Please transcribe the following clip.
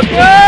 Oh,